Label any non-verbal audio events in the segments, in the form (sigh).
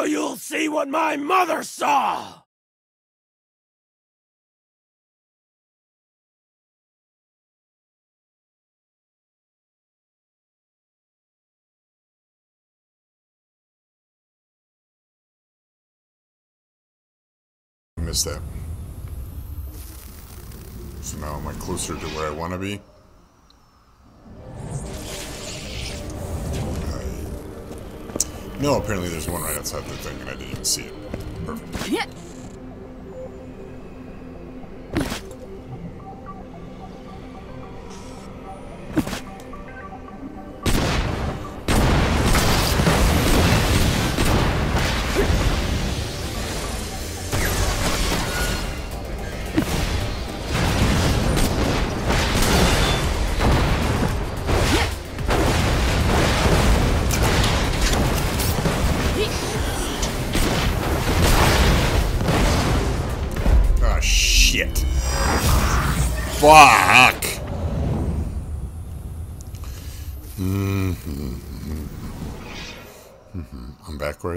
Now you'll see what my mother saw! missed that. So now am I closer to where I want to be? No, apparently there's one right outside the thing and I didn't even see it. Perfect. Yeah.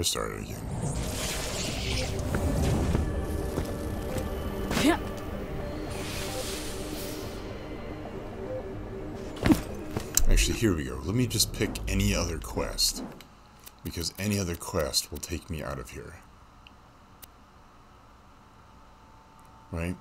I'm back where I started again. Yeah. (laughs) Actually, here we go. Let me just pick any other quest. Because any other quest will take me out of here. Right?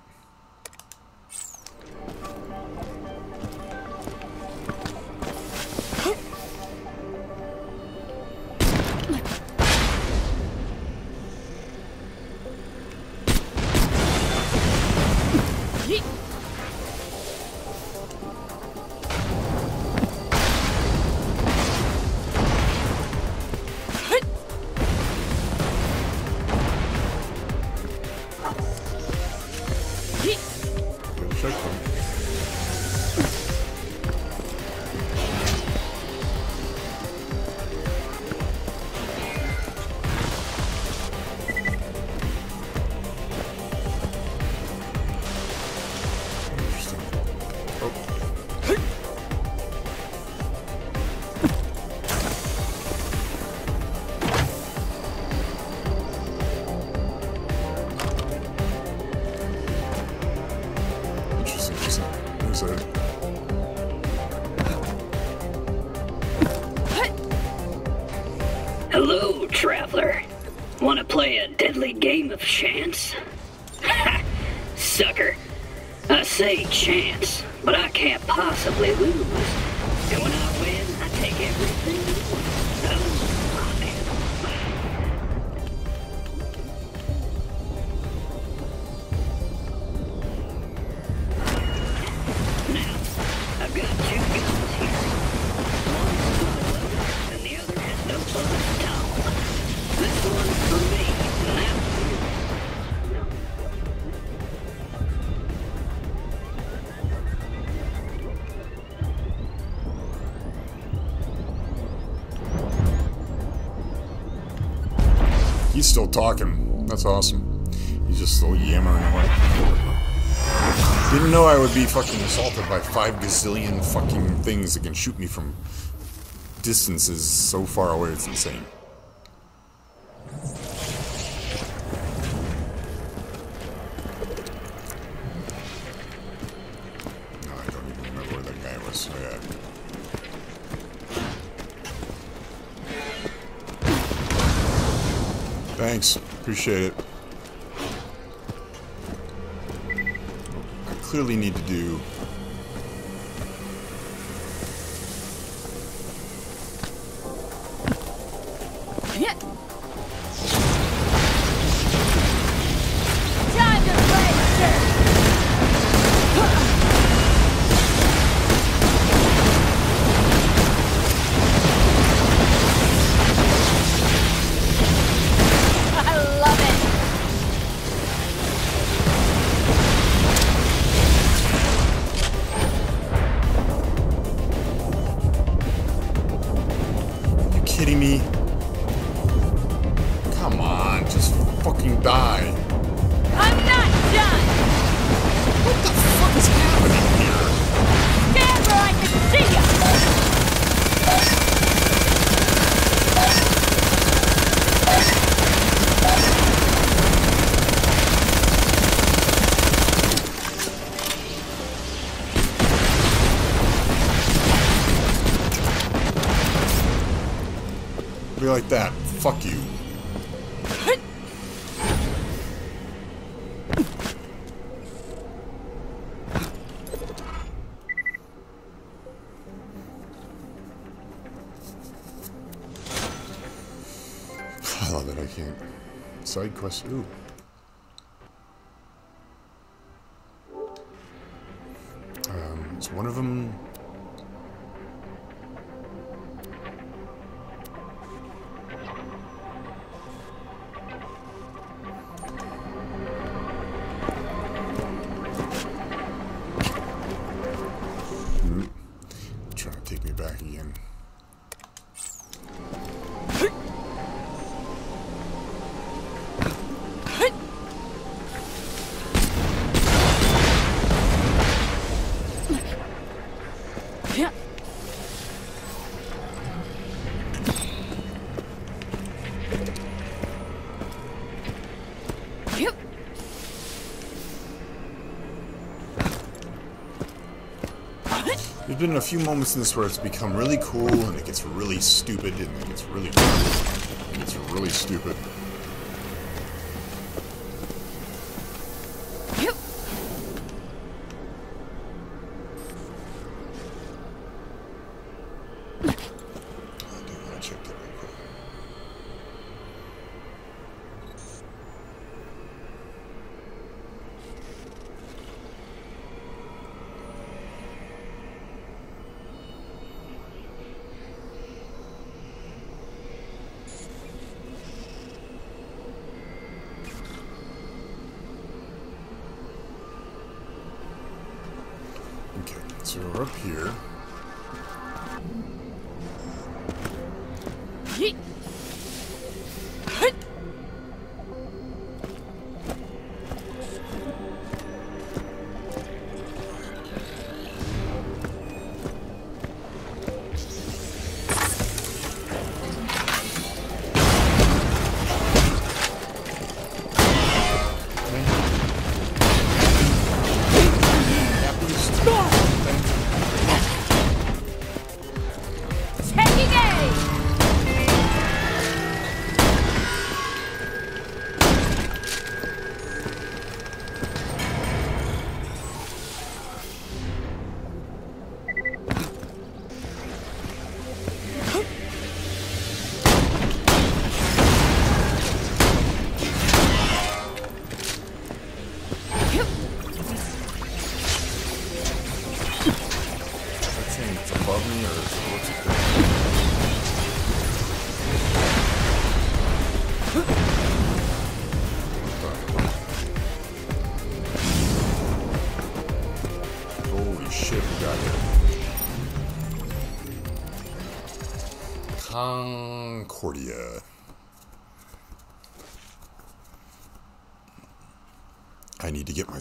Who's? Hello, traveler. Want to play a deadly game of chance? Ha! Sucker. I say chance, but I can't possibly lose. Talking. That's awesome. He's just still yammering away. Didn't know I would be fucking assaulted by five gazillion fucking things that can shoot me from distances so far away. It's insane. Appreciate it. I clearly need to do. That. Fuck you. (sighs) I love it. I can't. Side quest. Ooh. Been a few moments in this where it's become really cool and it gets really stupid and it gets really cool and it's really stupid.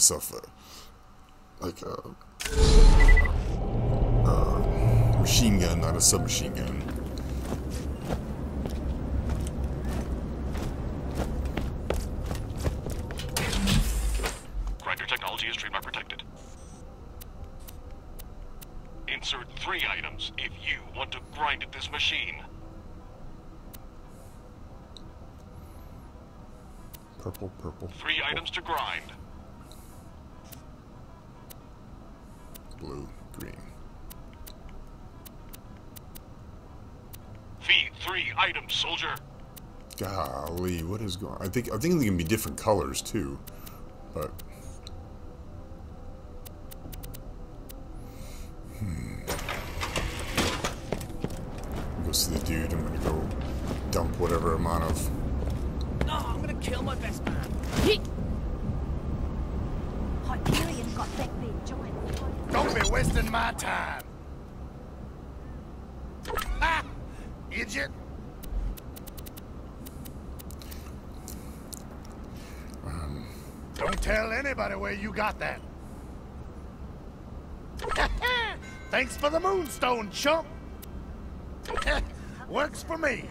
Myself a like a machine gun, not a submachine gun. Is going? I think I think they can be different colors too, but. Hmm. Go see the dude. I'm gonna go dump whatever amount of. No, I'm gonna kill my best man. Hyperion got that big giant. Don't be wasting my time. Ha! Idiot. Don't tell anybody where you got that. (laughs) Thanks for the moonstone, chump. (laughs) Works for me.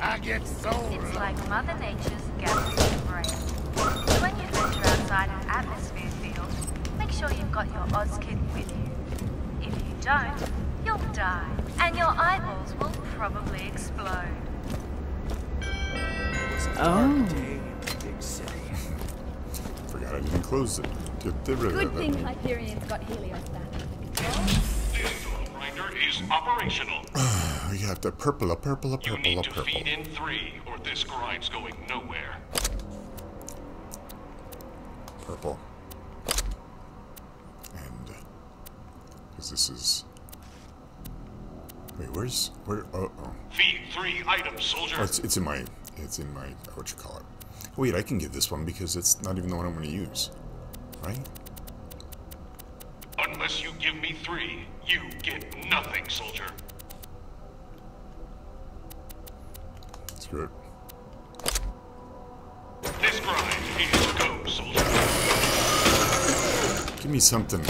I get so It's like Mother Nature's galaxy brain. So when you venture outside an atmosphere field, make sure you've got your Oz kit with you. If you don't, you'll die, and your eyeballs will probably explode. Oh. Forgot I didn't close it. Get the rid Good of thing it. Hyperion's got Helios back. This grinder is operational. (sighs) We have the purple, a purple, a You purple, a need to purple. feed in three, or this grind's going nowhere. Purple. And uh, because this is. Wait, where's where? Oh, oh. Feed three items, soldier. Oh, it's, it's in my it's in my what you call it. Wait, I can give this one because it's not even the one I'm going to use, right? Unless you give me three, you get nothing, soldier. Screw it. This grind is go, soldier. Give me something.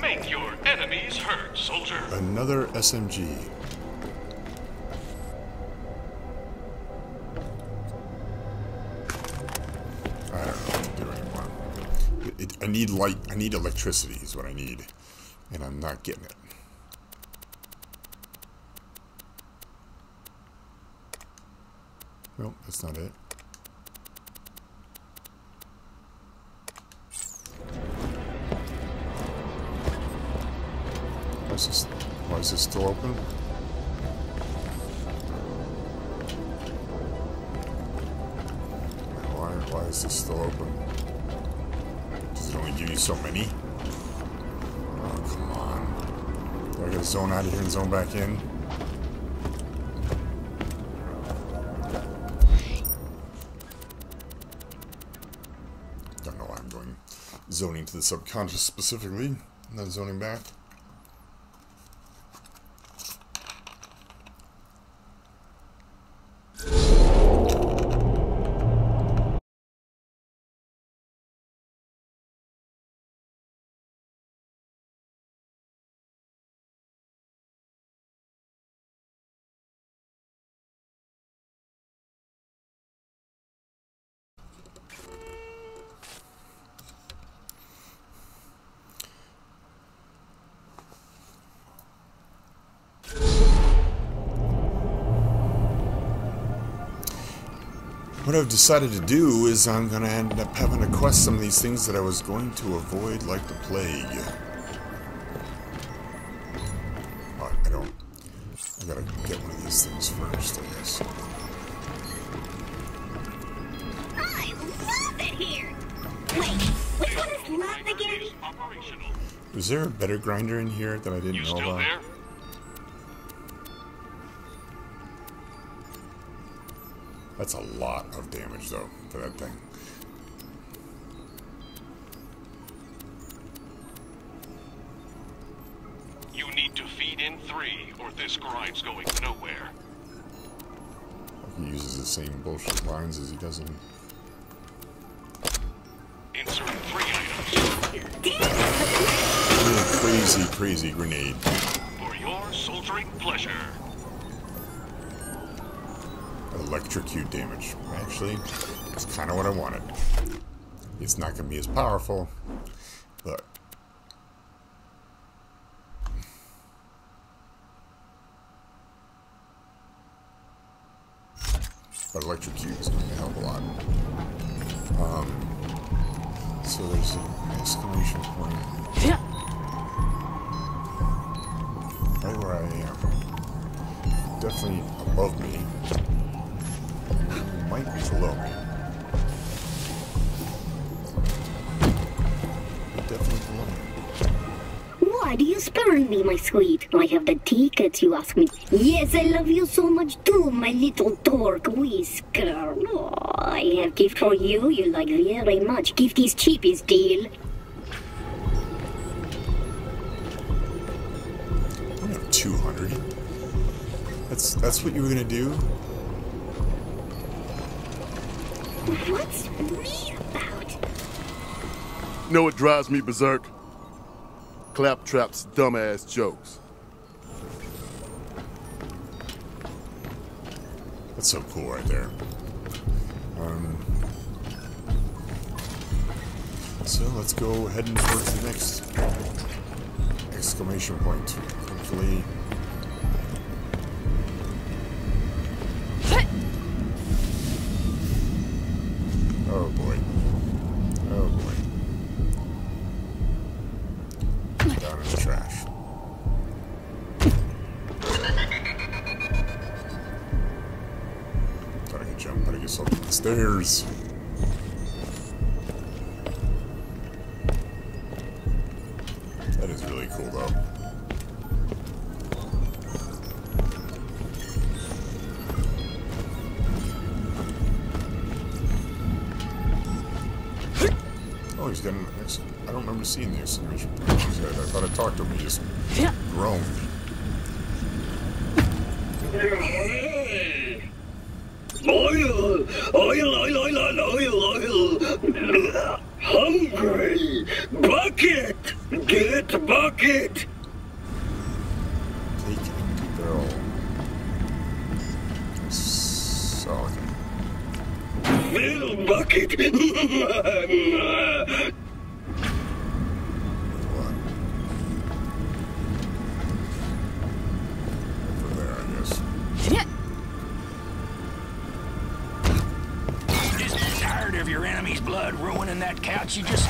Make your enemies hurt, soldier. Another SMG. Need light. I need electricity is what I need, and I'm not getting it. Nope, that's not it. Why is this, why is this still open? Back in? Don't know why I'm going zoning to the subconscious specifically, not zoning back. What I've decided to do is I'm going to end up having to quest some of these things that I was going to avoid like the plague. But I don't. I gotta get one of these things first, I guess. I love it here. Wait, which one is love again? Is operational. Was there a better grinder in here that I didn't You know about? there? That's a lot of damage, though, for that thing. You need to feed in three, or this grind's going nowhere. He uses the same bullshit lines as he does in. Insert three items crazy, crazy grenade. for your soldiering pleasure. Electrocute damage. Actually, it's kind of what I wanted. It's not going to be as powerful, but. But electrocute is going to help a lot. Um, so there's an exclamation point right where I am. Definitely above me. Might be below. Definitely below. Why do you spurn me, my sweet? I have the tickets, you ask me. Yes, I love you so much too, my little dork whisker. Oh, I have gift for you you like very much. Gift is cheapest deal. I have 200. That's that's what you were gonna do? What's me about? know what drives me berserk? Claptrap's dumbass jokes. That's so cool right there. Um, so let's go heading towards the next exclamation point. carefully. Remember seeing the exclamation point. He's I thought I talked to him. He just groaned. Oil, oil, oil, oil, oil, oil. Hungry. Bucket. Get bucket. Take empty barrel. So, Fill bucket. Couch. You just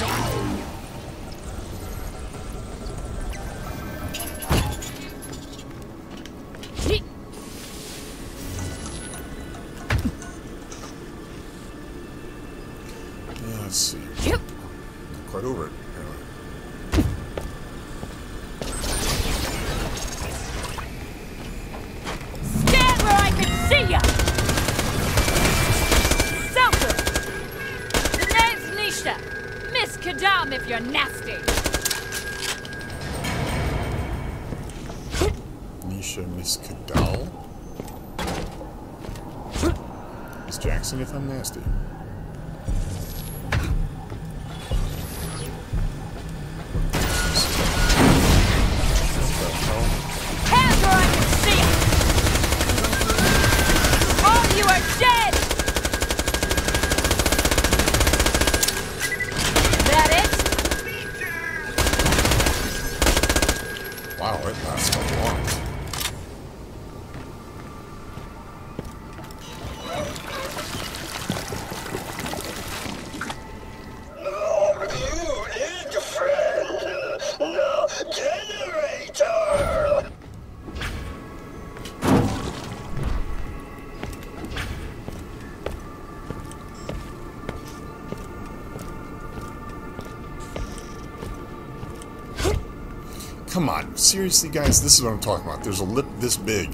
seriously, guys, this is what I'm talking about. There's a lip this big.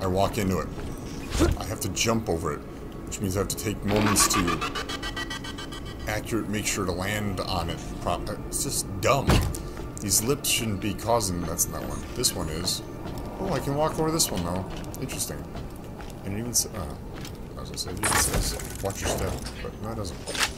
I walk into it. I have to jump over it, which means I have to take moments to accurate, make sure to land on it. It's just dumb. These lips shouldn't be causing. That's not one. This one is. Oh, I can walk over this one though. Interesting. And it even. Uh, as I said, it even says, "Watch your step," but no, it doesn't.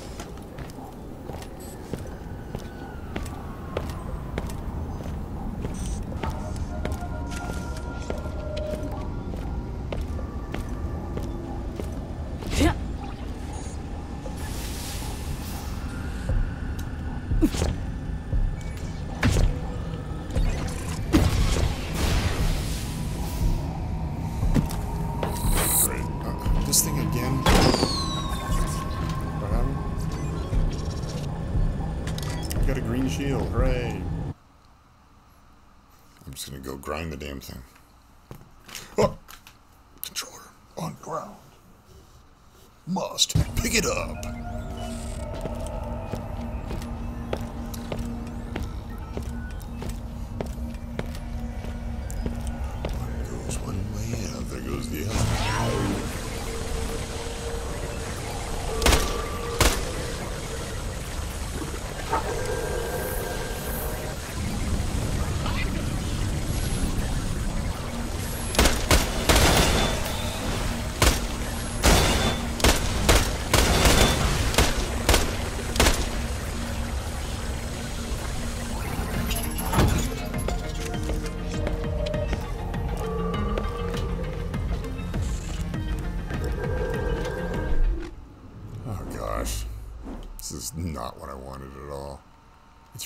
Grind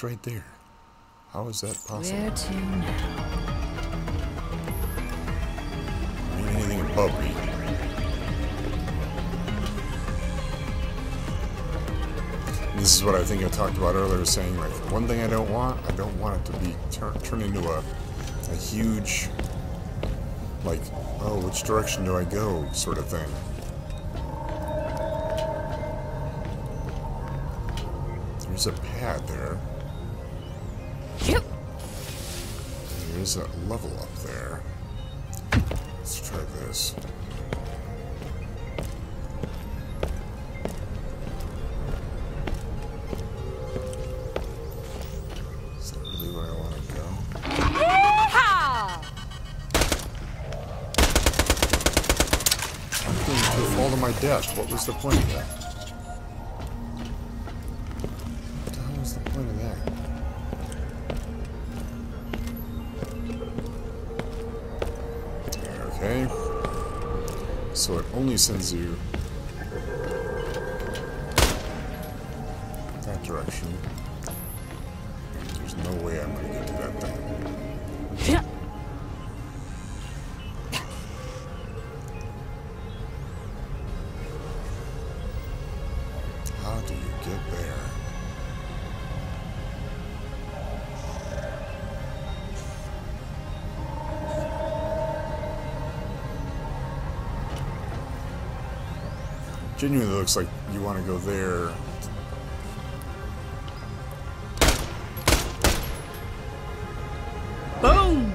Right there. How is that possible? Where to now? Anything above me. This is what I think I talked about earlier, saying like one thing I don't want, I don't want it to be turn, turned into a, a huge, like, oh, which direction do I go sort of thing. A level up there. Let's try this. Is that really where I want to go? Yeehaw! I'm going to fall to my death. What was the point Okay. So it only sends you that direction. Genuinely looks like you want to go there. Boom!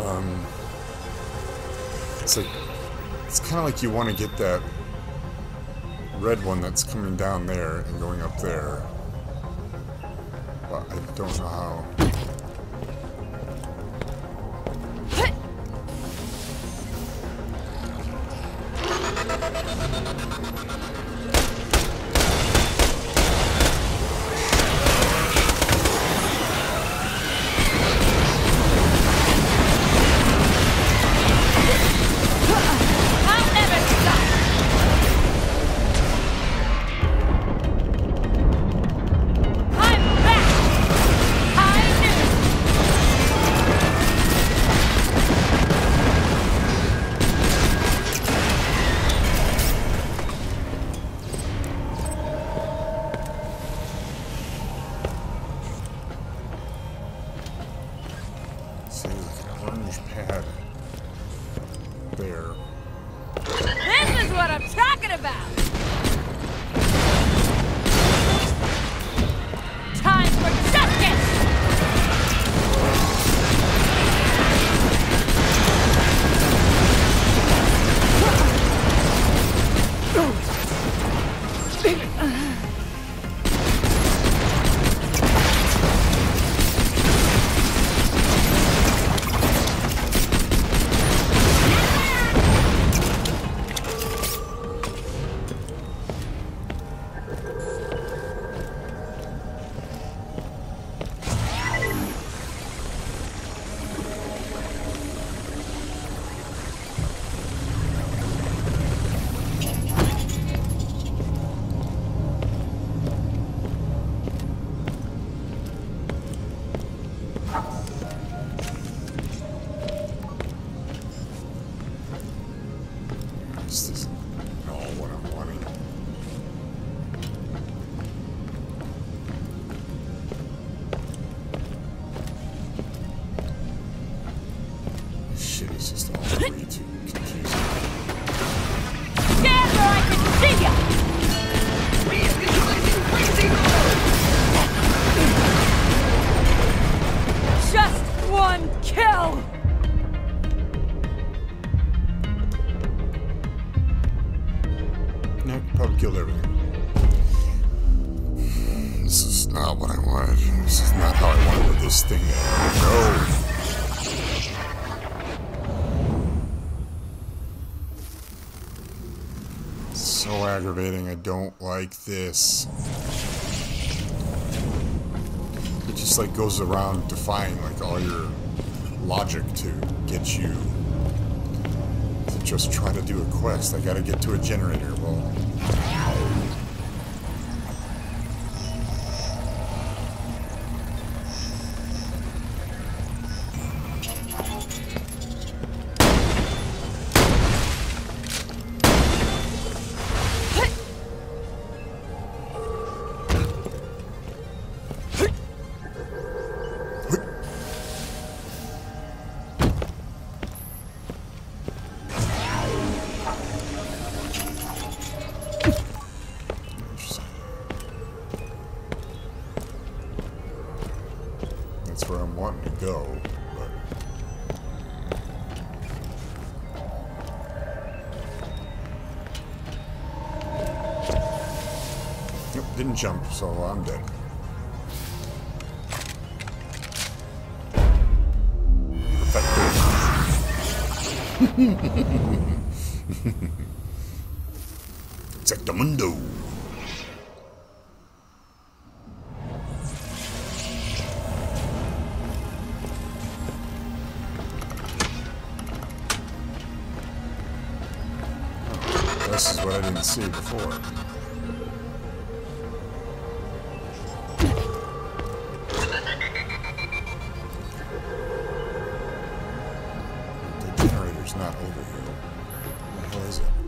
Um, it's like it's kind of like you want to get that red one that's coming down there and going up there, but I don't know how. Don't like this. It just like goes around defying like all your logic to get you to just try to do a quest. I gotta get to a generator. Well, so I'm dead. Exactamundo. Oh, this is what I didn't see before. Not over here. What the hell is it?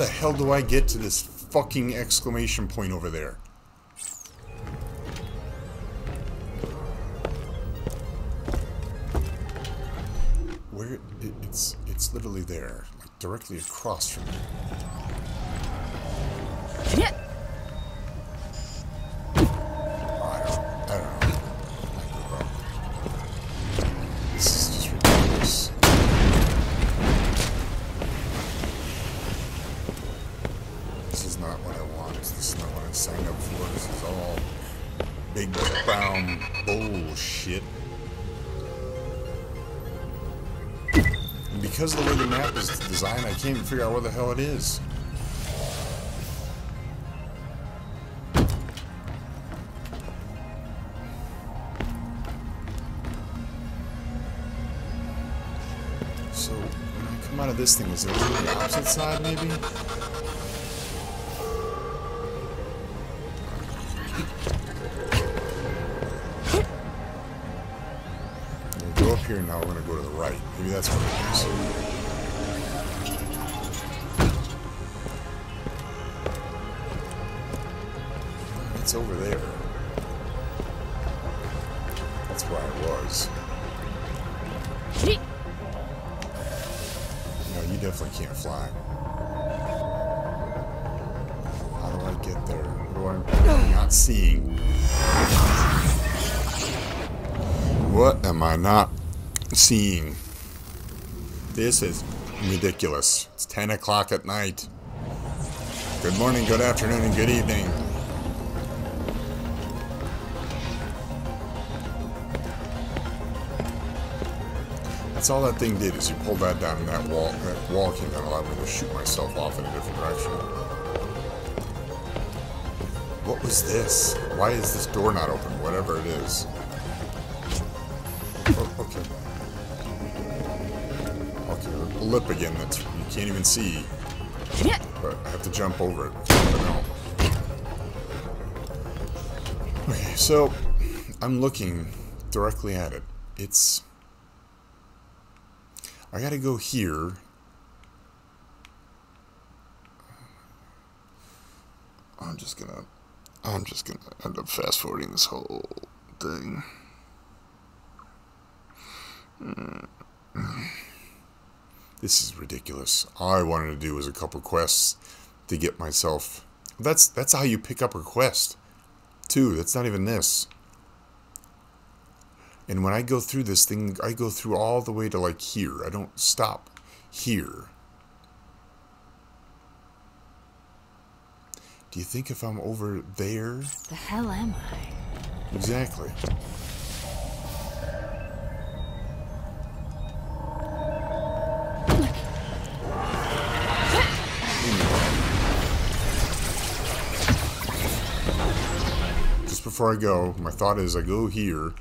The hell do I get to this fucking exclamation point over there? Where it, it's it's literally there, like directly across from me. Can't even figure out where the hell it is. So, when I come out of this thing, is there really the opposite side, maybe? It's over there. That's where I was. No, you definitely can't fly. How do I get there? What do I, not seeing? What am I not seeing? This is ridiculous. It's 10 o'clock at night. Good morning, good afternoon, and good evening. That's all that thing did is you pulled that down and that wall that wall came down allowed me to shoot myself off in a different direction. What was this? Why is this door not open? Whatever it is. Oh, okay. Okay, a lip again that you can't even see. But I have to jump over it. Okay, so I'm looking directly at it. It's I gotta go here. I'm just gonna I'm just gonna end up fast forwarding this whole thing. Mm. This is ridiculous. All I wanted to do was a couple quests to get myself. That's that's how you pick up a quest, too. That's not even this. And when I go through this thing, I go through all the way to like here. I don't stop here. Do you think if I'm over there? The hell am I? Exactly. Just before I go, my thought is I go here,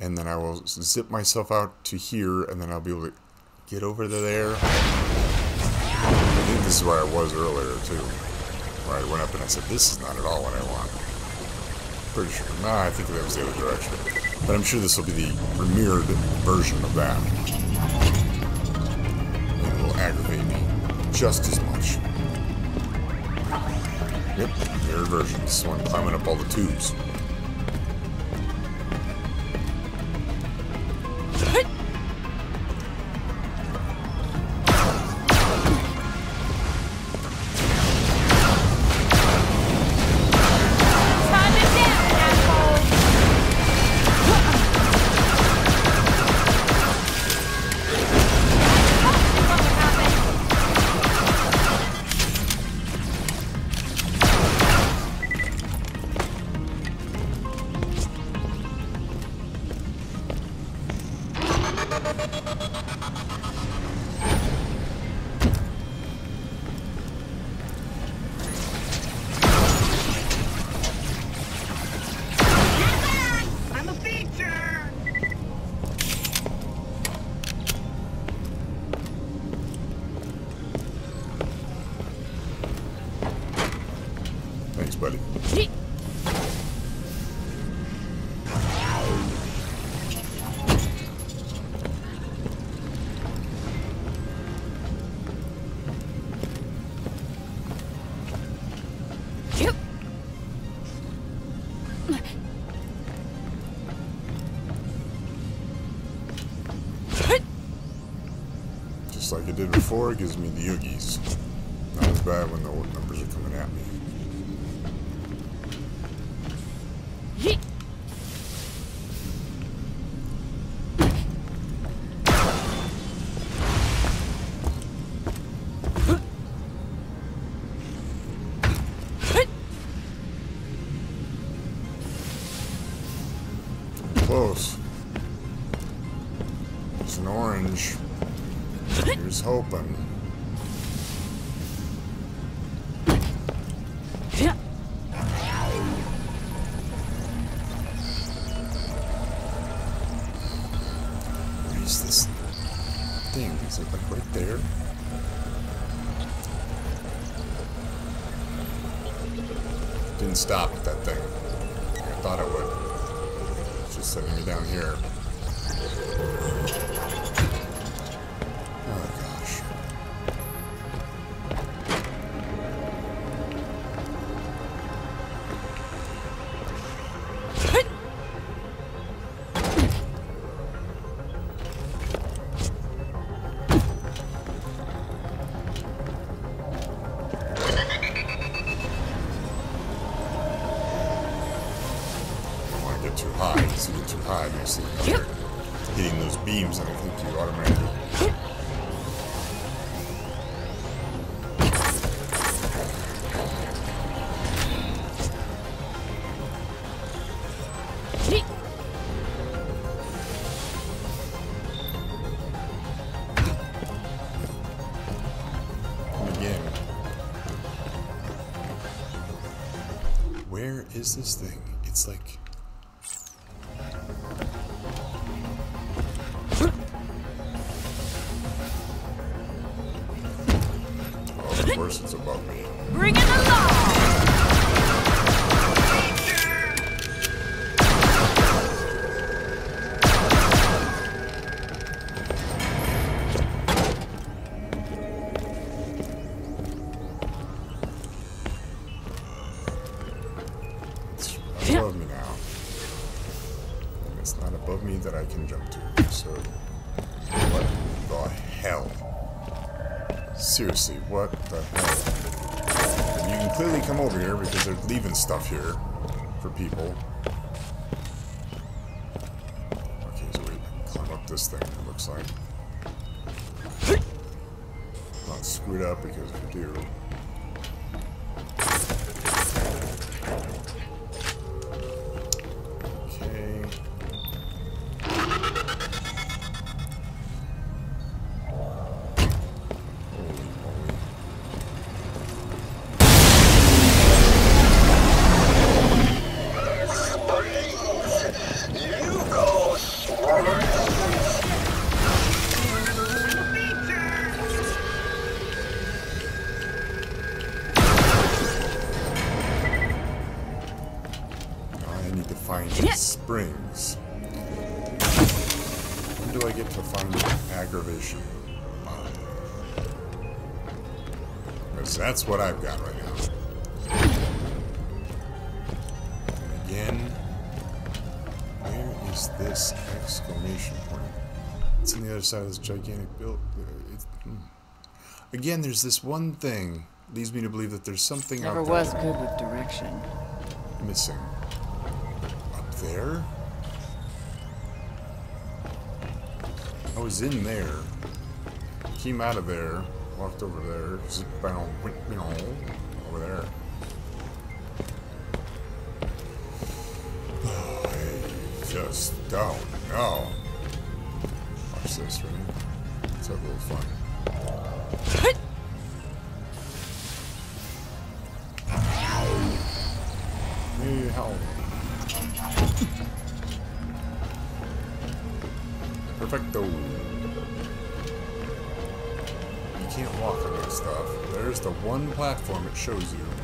and then I will zip myself out to here, and then I'll be able to get over to there. I think this is where I was earlier, too. Where I went up and I said, this is not at all what I want. Pretty sure. Nah, I think that was the other direction. But I'm sure this will be the premiered version of that. It will aggravate me just as much. Yep, mirrored version. This one climbing up all the tubes. Just like it did before, it gives me the oogies. Not as bad when the hitting those beams, I think you automatically. Where is this thing? It's like. Bring it along! Now. And it's not above me that I can jump to. So, what the hell? Seriously, what the hell? Clearly come over here because they're leaving stuff here for people. Okay, so we climb up this thing, it looks like. Not screwed up because you do. That's what I've got right now. And again, where is this exclamation point? It's on the other side of this gigantic build. uh, hmm. Again, there's this one thing leads me to believe that there's something Never out there was good with direction. missing. Up there? I was in there. Came out of there. Walked over there. Zip bound. Over there. I just don't know. Watch this, ready? Let's have a little fun. One platform it shows you.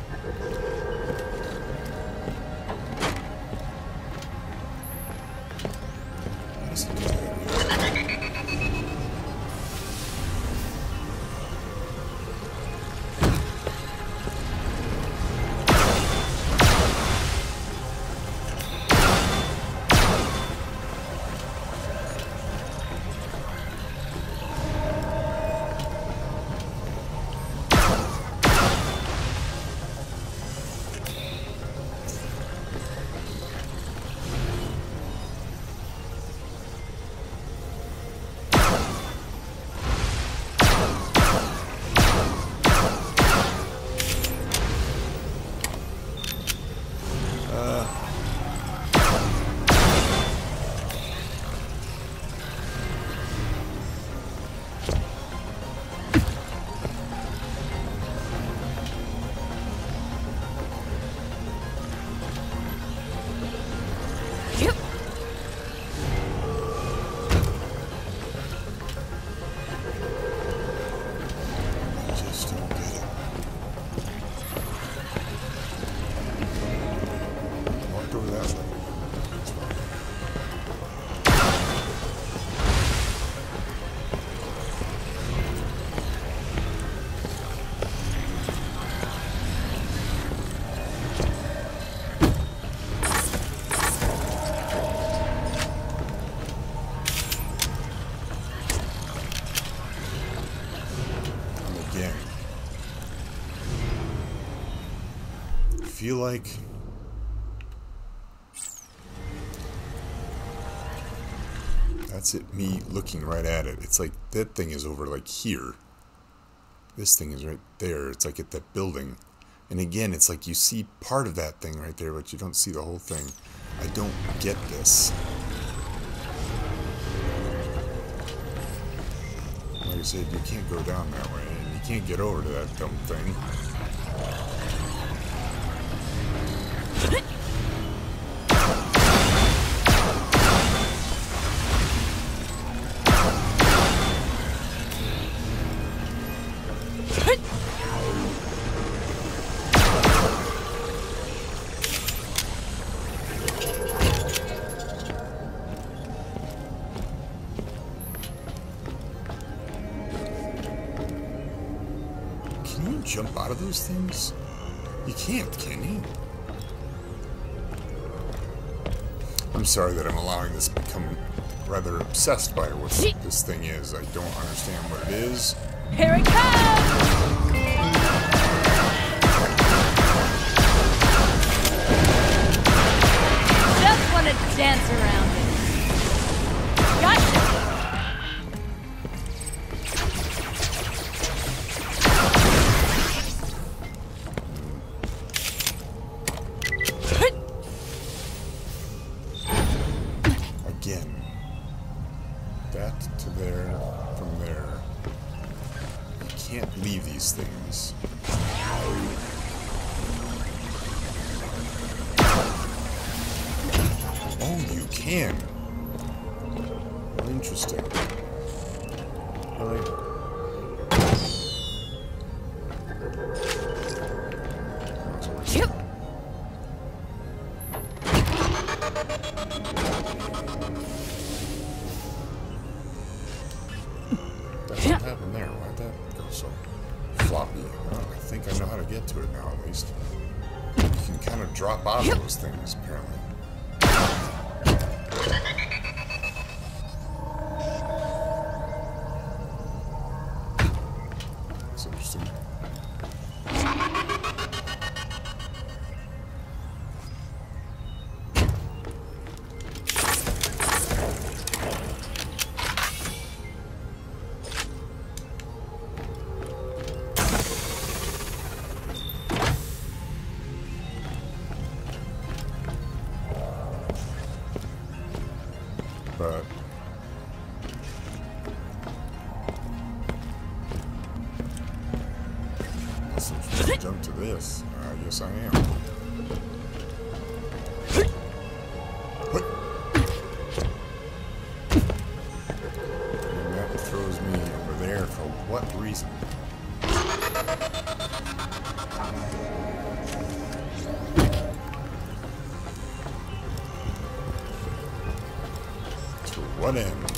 Feel like that's it me looking right at it. It's like that thing is over like here. This thing is right there. It's like at that building. And again, it's like you see part of that thing right there, but you don't see the whole thing. I don't get this. Like I said, you can't go down that way, and you can't get over to that dumb thing. Jump out of those things? You can't, can you? I'm sorry that I'm allowing this to become rather obsessed by what this thing is. I don't understand what it is. Here it comes! What reason? To what end?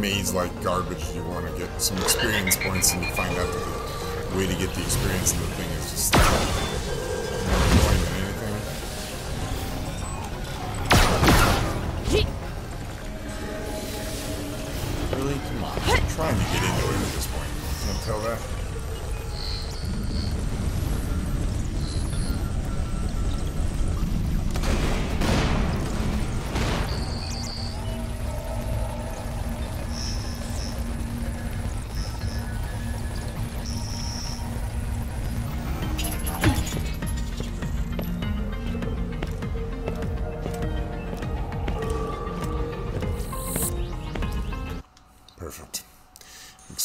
Maze-like garbage. You want to get some experience points, and you find out the way to get the experience in the thing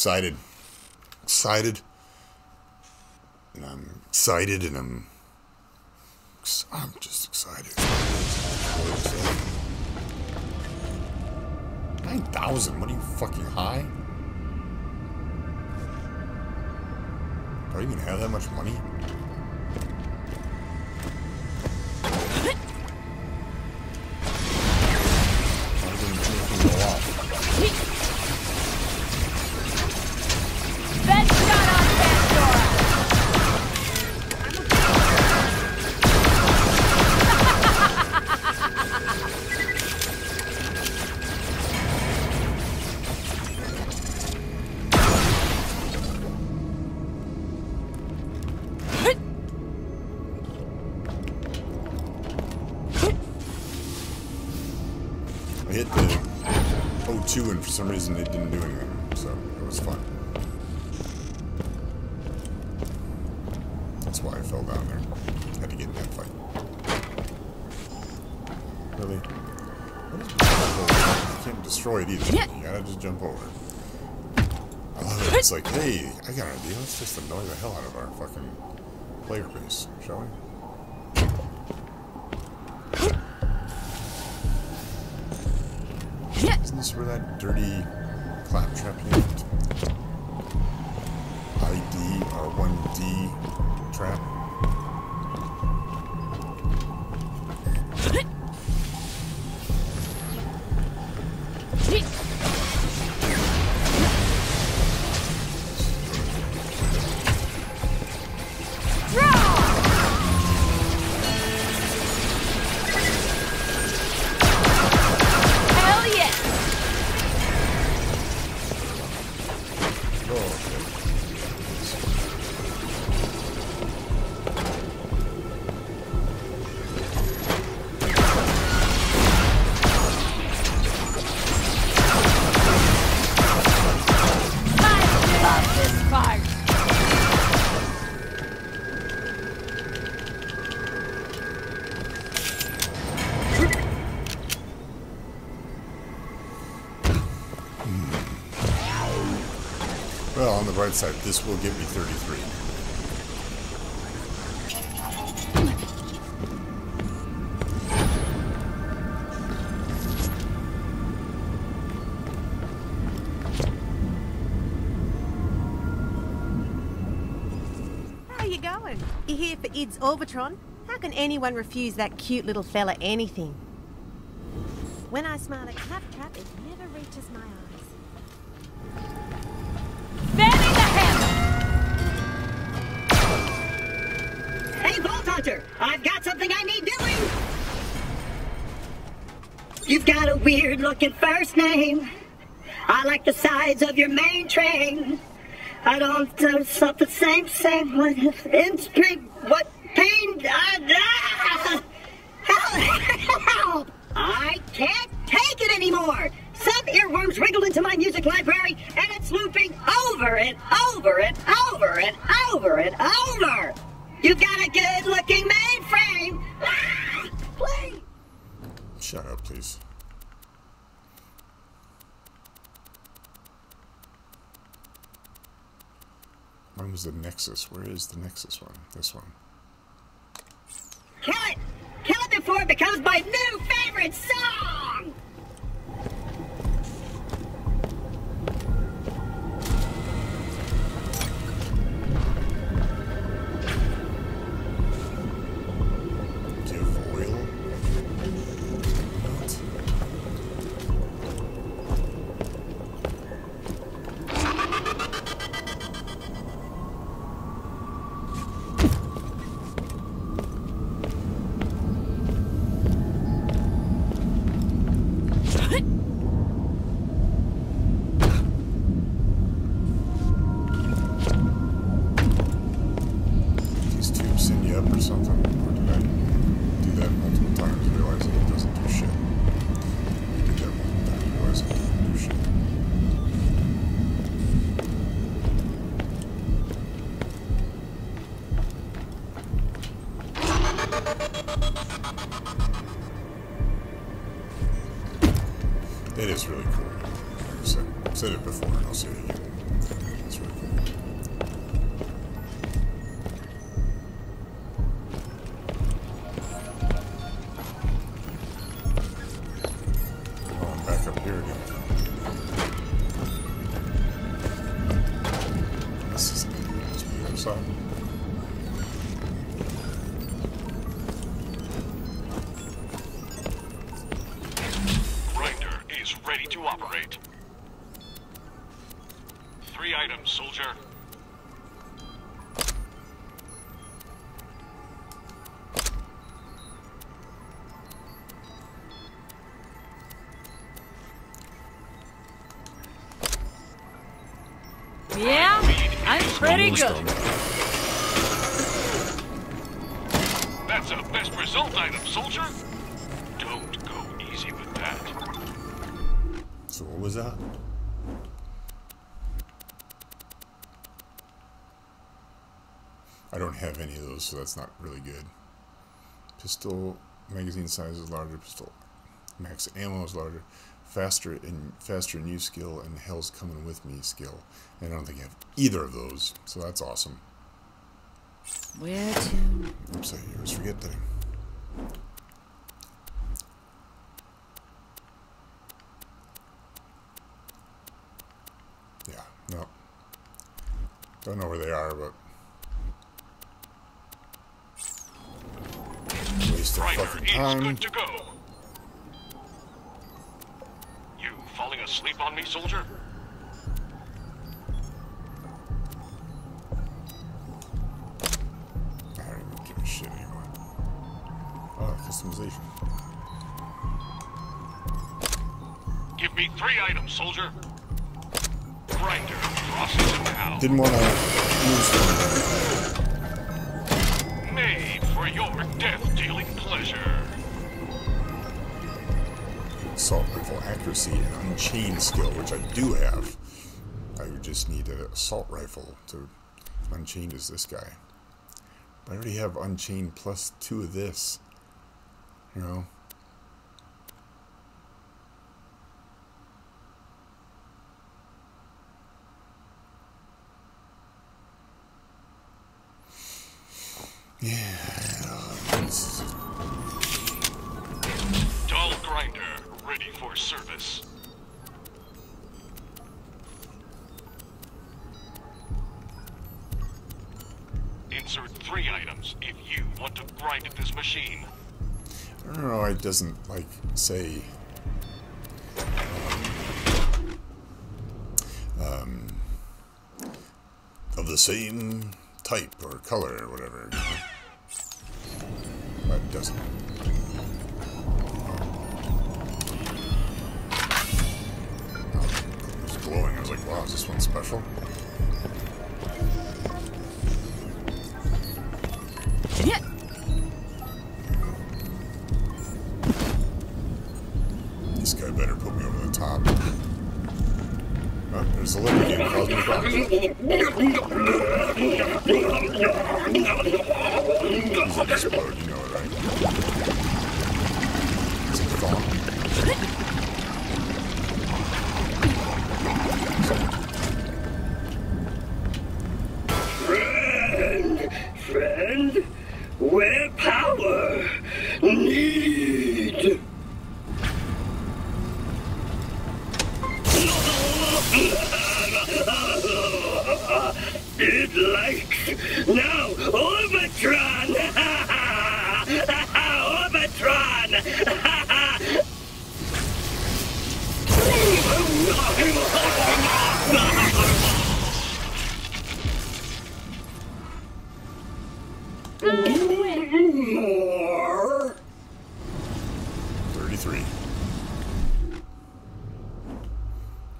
Excited. Excited. And I'm excited and I'm. Hit the O2 and for some reason it didn't do anything, so it was fun. That's why I fell down there. Had to get in that fight. Really? What is You can't destroy it either. You gotta just jump over. I love it. It's like, hey, I got an idea. Let's just annoy the hell out of our fucking player base, shall we? Isn't where that dirty claptrap unit? ID or 1D trap? This will get me 33. How are you going? You here for Id's Orbitron? How can anyone refuse that cute little fella anything? When I smile a like the sides of your main train. I don't do something same, same. What intrigue? What pain? Ah, ah! I can't take it anymore. Some earworms wriggled into my music library, and it's looping over and over and over and over and over. You've got a good-looking mainframe. Ah, please. Shut up, please. When was the Nexus? Where is the Nexus one? This one. Kill it! Kill it before it becomes my new favorite song! I'm pretty good. That's a best result item, soldier. Don't go easy with that. So what was that? I don't have any of those, so that's not really good. Pistol magazine size is larger. Pistol max ammo is larger. Faster in faster new skill and hell's coming with me skill. And I don't think I have either of those, so that's awesome. Where to? Oops, I always forget that. Yeah, no. Don't know where they are, but. Waste of fucking is time. good to go. Asleep on me, soldier? I don't even give a shit anymore. Oh, customization. Give me three items, soldier. Grinder crosses now. Didn't want to use them. Made for your death-dealing pleasure. Assault rifle accuracy and unchained skill, which I do have. I would just need an assault rifle to unchain as this guy. But I already have unchained plus two of this. You know? Say. Um, of the same type or color or whatever. But it doesn't. It was glowing. I was like, wow, is this one special? He's thawing? Friend, friend, where power need. Now Orbitron. (laughs) Orbitron. More. 33.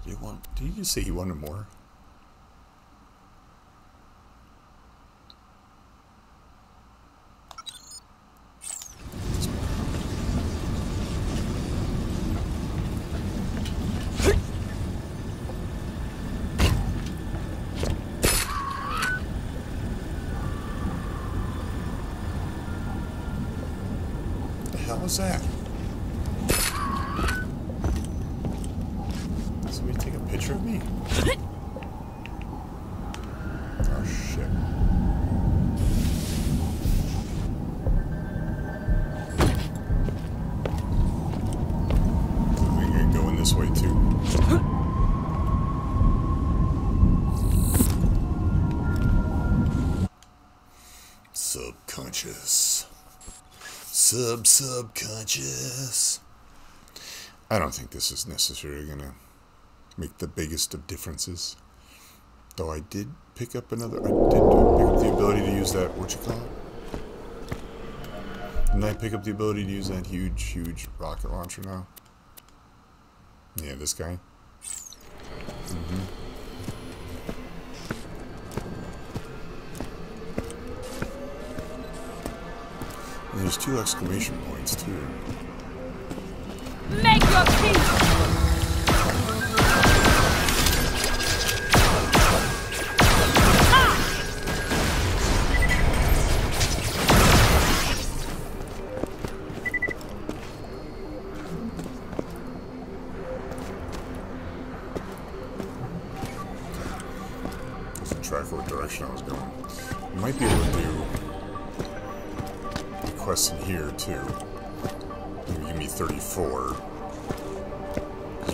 Do you want, did you say he wanted more? The hell was that? Somebody take a picture of me? Oh shit. I think I can go in this way too. Subconscious. Sub subconscious. I don't think this is necessarily gonna make the biggest of differences. Though I did pick up another. I did pick up the ability to use that. What you call it? Didn't I pick up the ability to use that huge, huge rocket launcher now? Yeah, this guy. hmm there's two exclamation points too. Make your peace!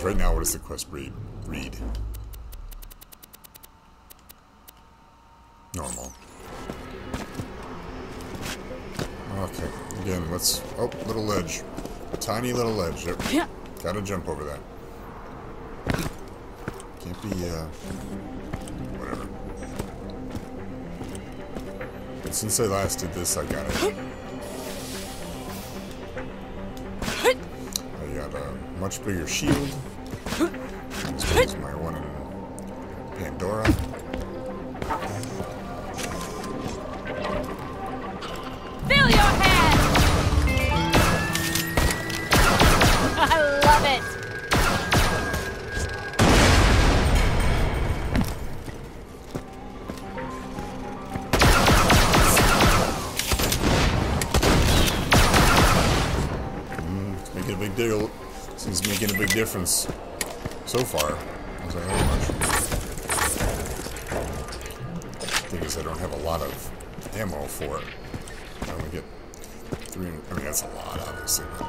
Right now, what does the quest read? Read. Normal. Okay, again, let's. Oh, little ledge. Tiny little ledge. There. Yeah. Gotta jump over that. Can't be, uh. Whatever. But since I last did this, I got it. I got a much bigger shield. This my one in Pandora. Fill your head! (laughs) I love it! Mm, making a big deal. Seems making a big difference so far, as much. Thing is, I don't have a lot of ammo for it. I only get three. I mean, that's a lot, obviously. But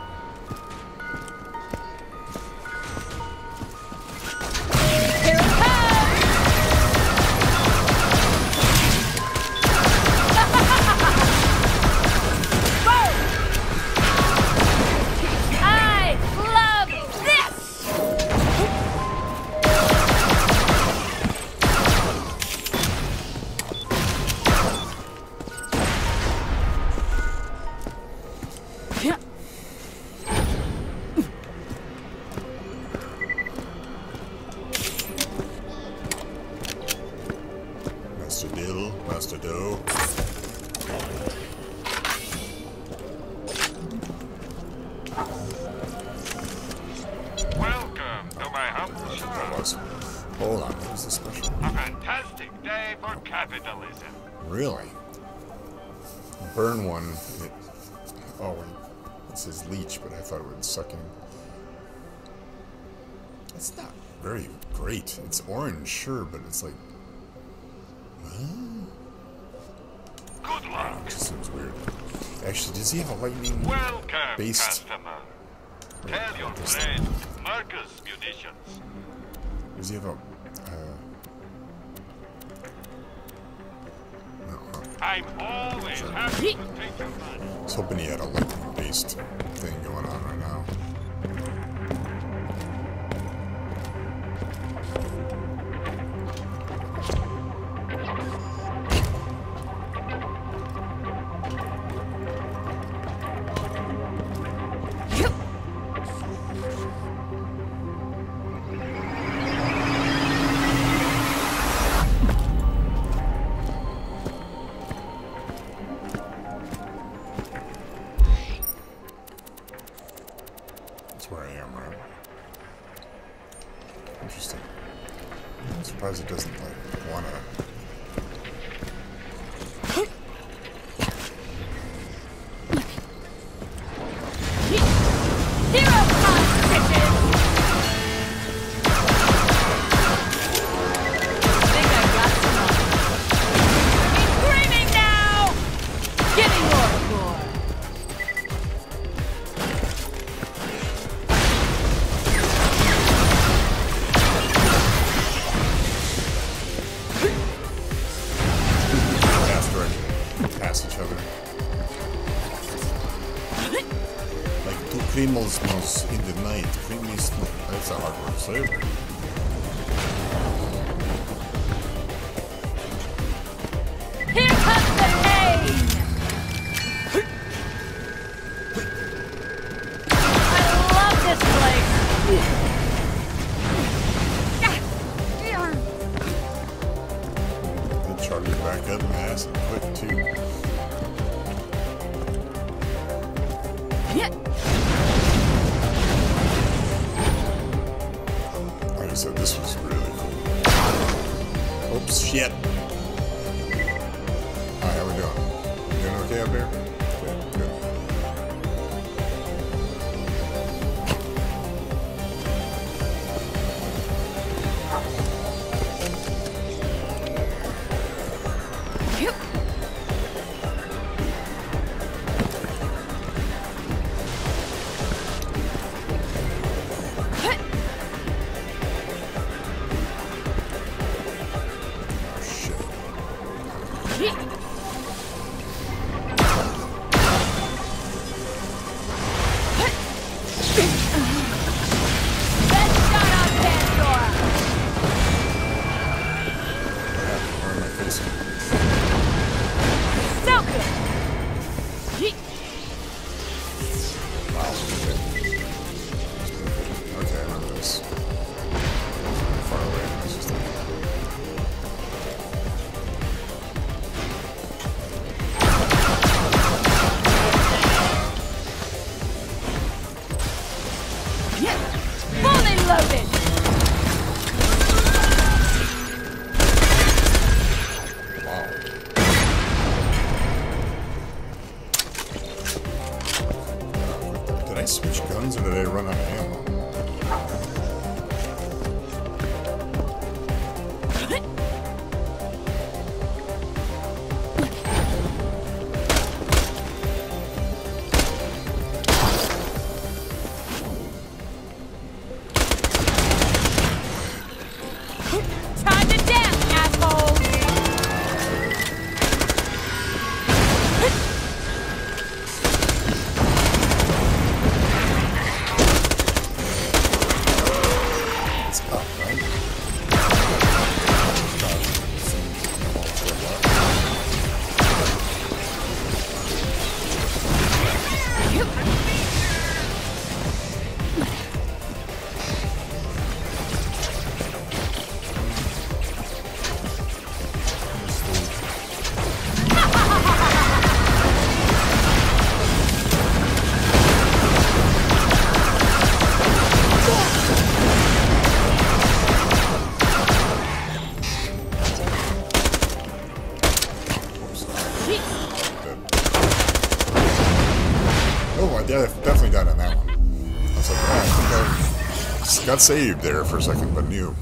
very great. It's orange, sure, but it's like... Huh? Good luck. It just seems weird. Actually, does he have a lightning Welcome, based... customer. Tell your friend, thing? Marcus Munitions. Does he have uh, uh, I'm always happy to take your money. I was hoping he had a lightning-based thing going on right now. sir. Got saved there for a second, but knew.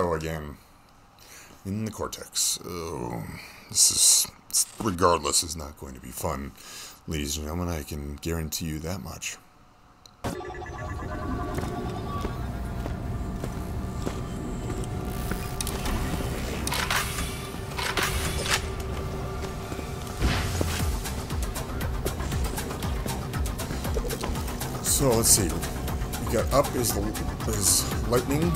shadow again in the cortex. Oh, this is, regardless, is not going to be fun. Ladies and gentlemen, I can guarantee you that much. So let's see. We got up is, is lightning.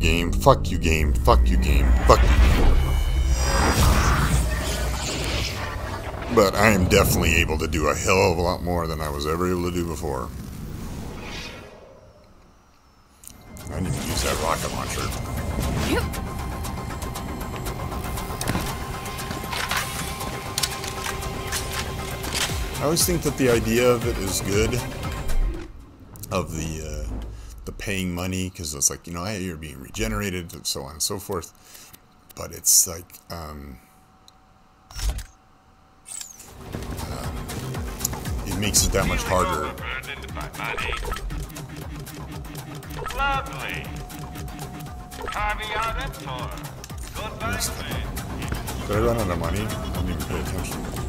Game. Fuck you, game. Fuck you, game. Fuck you. But I am definitely able to do a hell of a lot more than I was ever able to do before. I need to use that rocket launcher. I always think that the idea of it is good, of the paying money, because it's like you know, hey, you're being regenerated, and so on and so forth. But it's like, um, um, it makes it that much harder. Lovely. Caviar. Goodbye, Did I run out of money? I didn't even pay attention.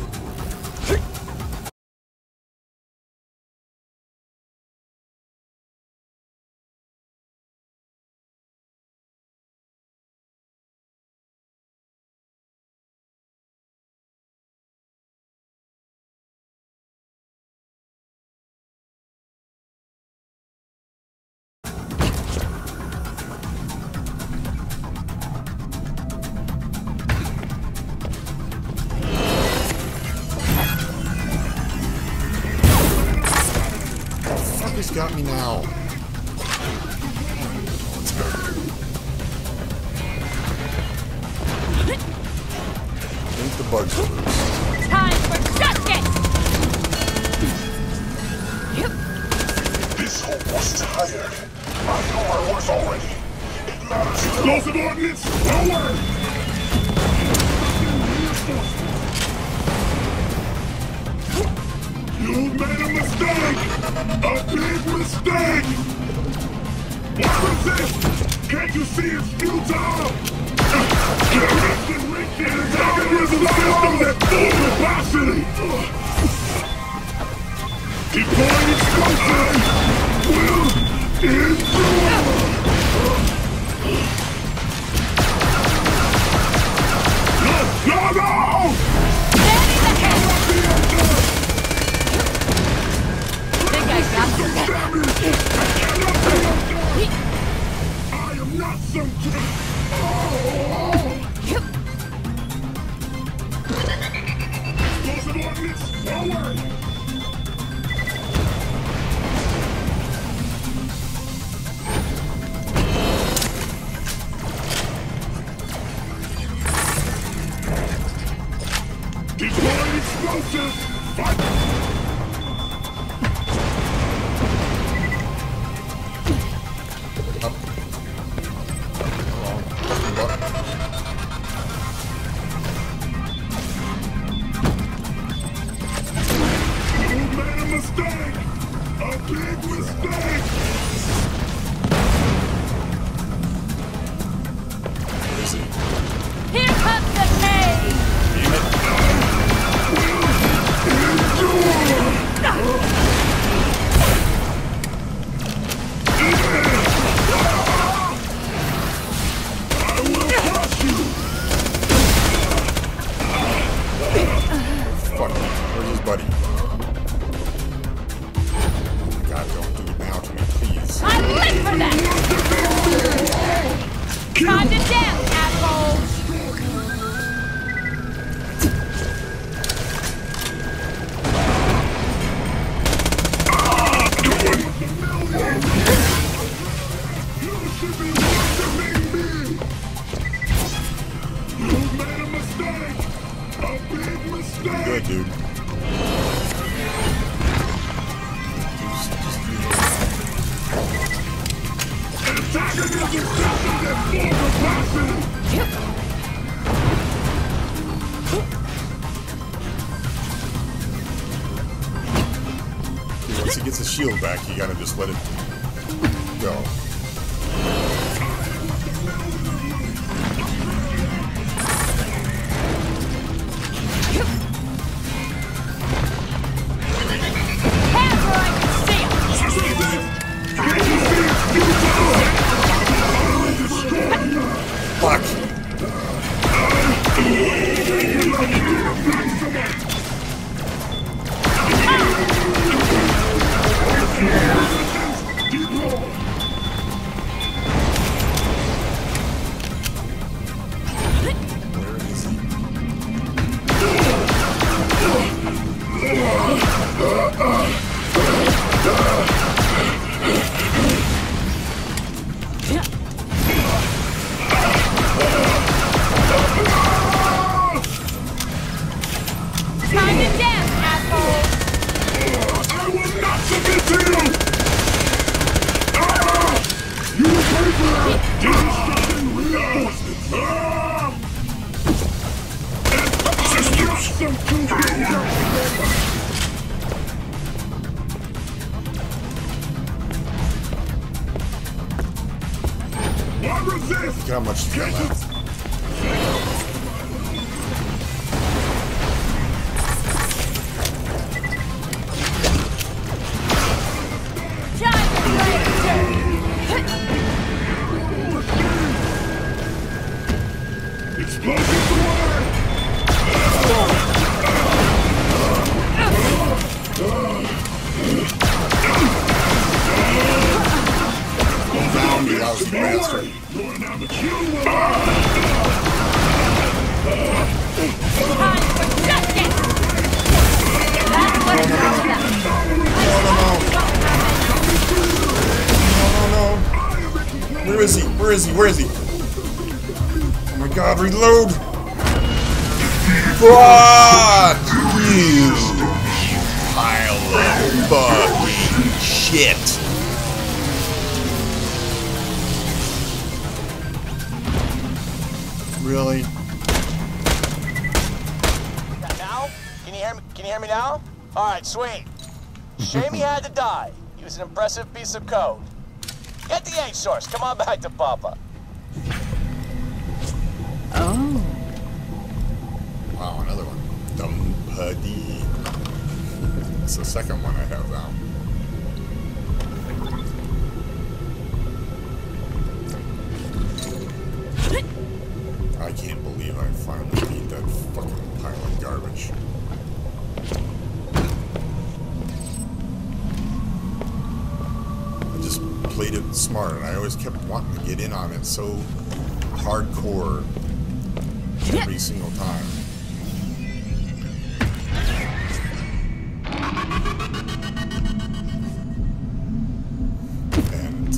I think the bugs are loose. Time for justice! Yep. This hope was tired. I know I was already. It matters Explosive ordnance, away! You made a mistake! A big mistake! What is this? Can't you see it's futile? Captain I am not some Explosive forward! Once he gets his shield back, you gotta just let it go. Shame he had to die. He was an impressive piece of code. Get the H source. Come on back to Papa. Oh. Wow, another one. Dumpady. That's the second one I have now. I can't believe I finally beat that fucking pile of garbage. I just played it smart, and I always kept wanting to get in on it so hardcore every single time. And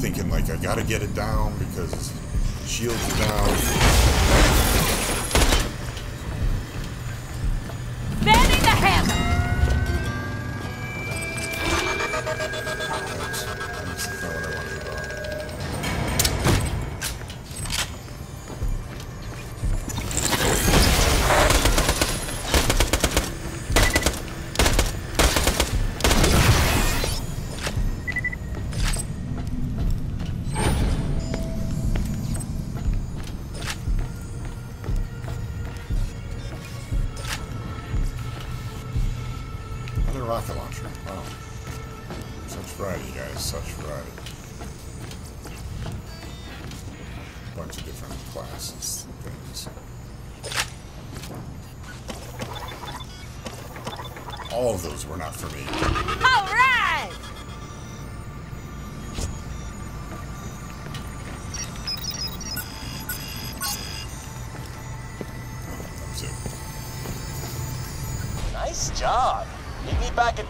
thinking like I gotta get it down because shields are down.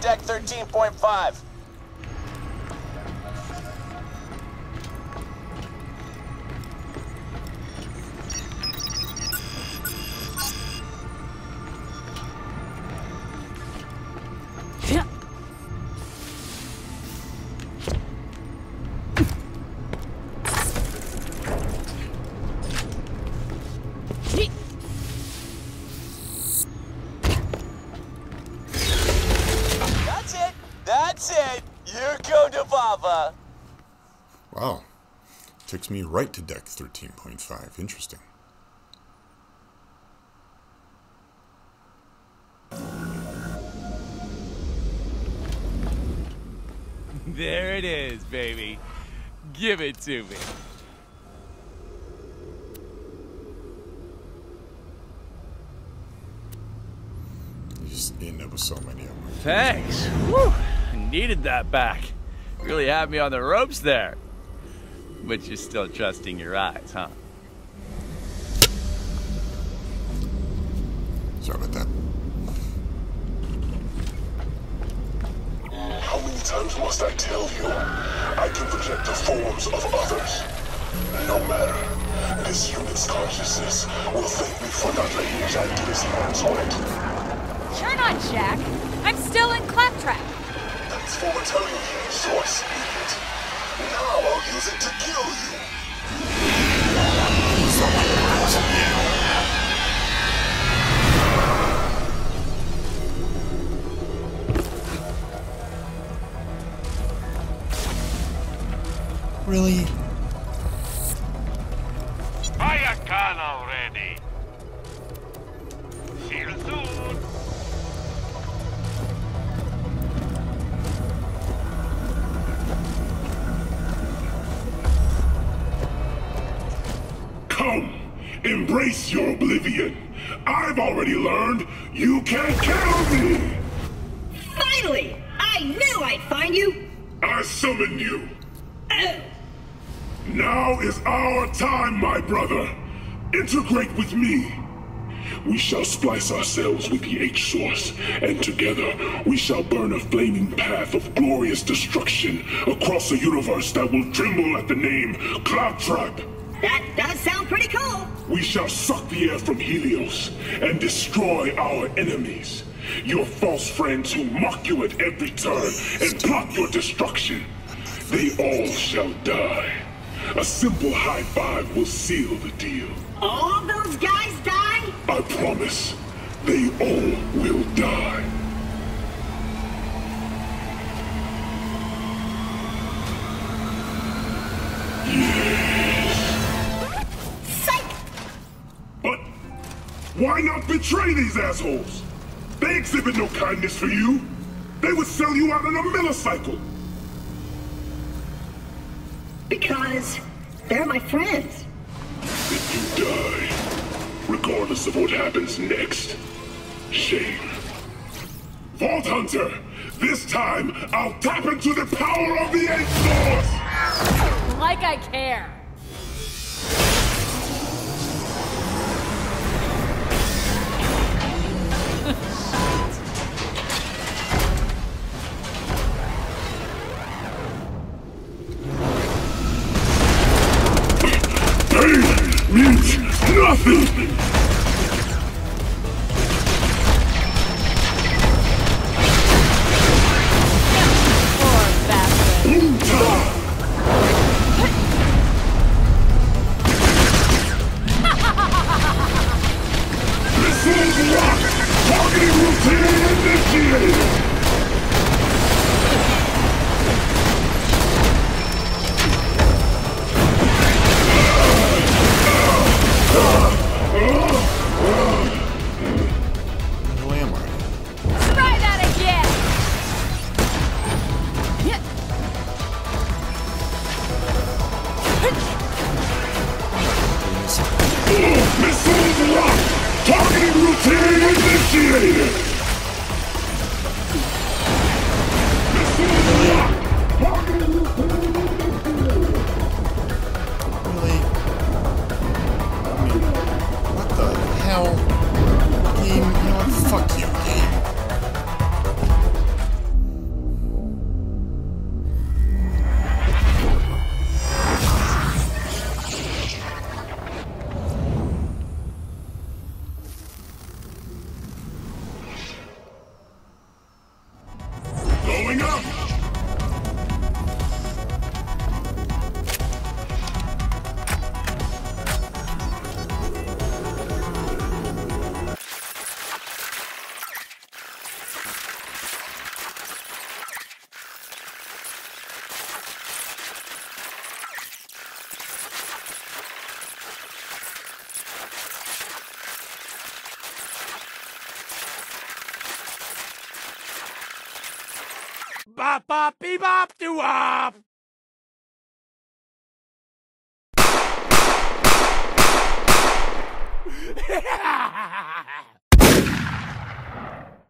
Deck 13.5. Right to deck 13.5. Interesting. There it is, baby. Give it to me. You just end up with so many of them. Thanks. Whew. Needed that back. Really had me on the ropes there. But you're still trusting your eyes, huh? Sorry about that. How many times must I tell you? I can project the forms of others. No matter. This unit's consciousness will thank me for not letting Jack get his hands on it. You're not Jack. I'm still in Claptrap. Thanks for telling me, Source Idiot. Now I'll use it to kill you. Really? Splice ourselves with the H-Source, and together we shall burn a flaming path of glorious destruction across a universe that will tremble at the name Claptrap. that does sound pretty cool! We shall suck the air from Helios and destroy our enemies. Your false friends who mock you at every turn and plot your destruction. They all shall die. A simple high five will seal the deal. All those guys? I promise. They all will die. Psych! But why not betray these assholes? They exhibit no kindness for you. They would sell you out in a millicycle. Because they're my friends. If you die, regardless of what happens next, shame. Vault Hunter, this time I'll tap into the power of the Eight Source! Like I care.